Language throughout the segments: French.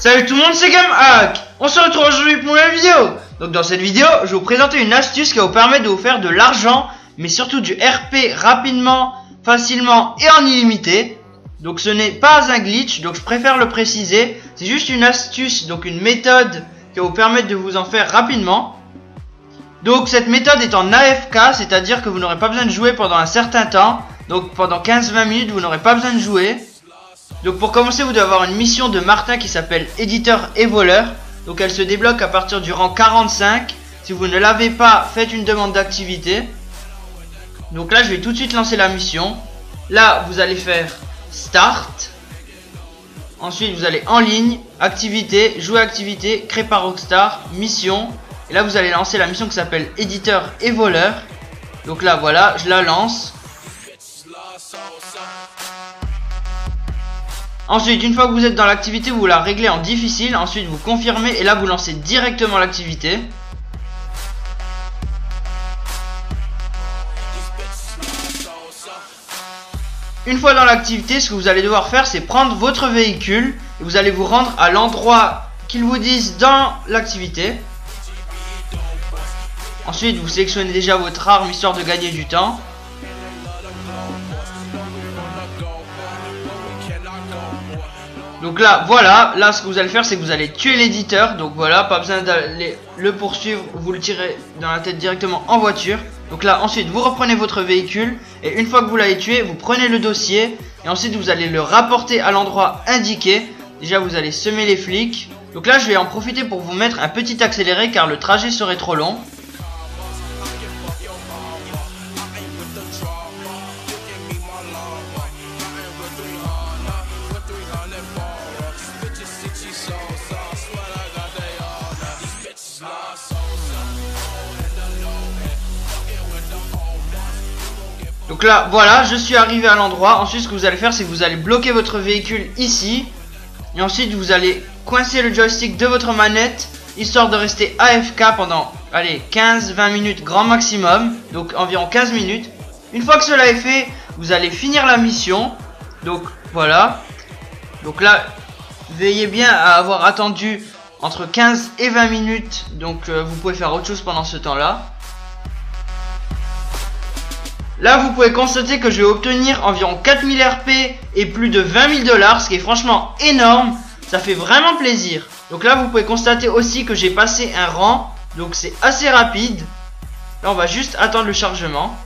Salut tout le monde, c'est GameHack On se retrouve aujourd'hui pour une vidéo Donc dans cette vidéo, je vais vous présenter une astuce qui va vous permettre de vous faire de l'argent, mais surtout du RP rapidement, facilement et en illimité. Donc ce n'est pas un glitch, donc je préfère le préciser. C'est juste une astuce, donc une méthode qui va vous permettre de vous en faire rapidement. Donc cette méthode est en AFK, c'est-à-dire que vous n'aurez pas besoin de jouer pendant un certain temps. Donc pendant 15-20 minutes, vous n'aurez pas besoin de jouer. Donc pour commencer, vous devez avoir une mission de Martin qui s'appelle éditeur et voleur. Donc elle se débloque à partir du rang 45. Si vous ne l'avez pas, faites une demande d'activité. Donc là, je vais tout de suite lancer la mission. Là, vous allez faire Start. Ensuite, vous allez en ligne, activité, jouer activité, créer par Rockstar, mission. Et là, vous allez lancer la mission qui s'appelle éditeur et voleur. Donc là, voilà, je la lance. Ensuite, une fois que vous êtes dans l'activité, vous la réglez en difficile. Ensuite, vous confirmez et là, vous lancez directement l'activité. Une fois dans l'activité, ce que vous allez devoir faire, c'est prendre votre véhicule et vous allez vous rendre à l'endroit qu'ils vous disent dans l'activité. Ensuite, vous sélectionnez déjà votre arme histoire de gagner du temps. Donc là, voilà, là ce que vous allez faire, c'est que vous allez tuer l'éditeur. Donc voilà, pas besoin d'aller le poursuivre, vous le tirez dans la tête directement en voiture. Donc là, ensuite, vous reprenez votre véhicule et une fois que vous l'avez tué, vous prenez le dossier et ensuite vous allez le rapporter à l'endroit indiqué. Déjà, vous allez semer les flics. Donc là, je vais en profiter pour vous mettre un petit accéléré car le trajet serait trop long. Donc là, voilà, je suis arrivé à l'endroit. Ensuite, ce que vous allez faire, c'est que vous allez bloquer votre véhicule ici. Et ensuite, vous allez coincer le joystick de votre manette, histoire de rester AFK pendant, allez, 15-20 minutes grand maximum. Donc environ 15 minutes. Une fois que cela est fait, vous allez finir la mission. Donc voilà. Donc là, veillez bien à avoir attendu entre 15 et 20 minutes. Donc euh, vous pouvez faire autre chose pendant ce temps-là. Là, vous pouvez constater que je vais obtenir environ 4000 RP et plus de 20 000 dollars, ce qui est franchement énorme. Ça fait vraiment plaisir. Donc là, vous pouvez constater aussi que j'ai passé un rang. Donc c'est assez rapide. Là, on va juste attendre le chargement.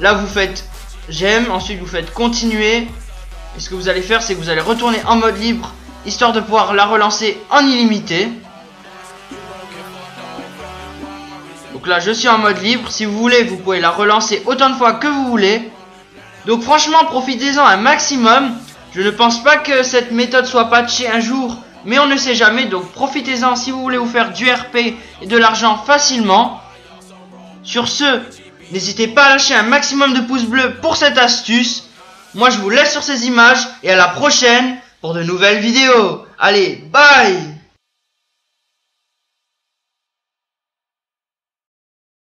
Là, vous faites j'aime. Ensuite, vous faites continuer. Et ce que vous allez faire, c'est que vous allez retourner en mode libre. Histoire de pouvoir la relancer en illimité. Donc là, je suis en mode libre. Si vous voulez, vous pouvez la relancer autant de fois que vous voulez. Donc franchement, profitez-en un maximum. Je ne pense pas que cette méthode soit patchée un jour, mais on ne sait jamais. Donc profitez-en si vous voulez vous faire du RP et de l'argent facilement. Sur ce, n'hésitez pas à lâcher un maximum de pouces bleus pour cette astuce. Moi, je vous laisse sur ces images et à la prochaine pour de nouvelles vidéos. Allez, bye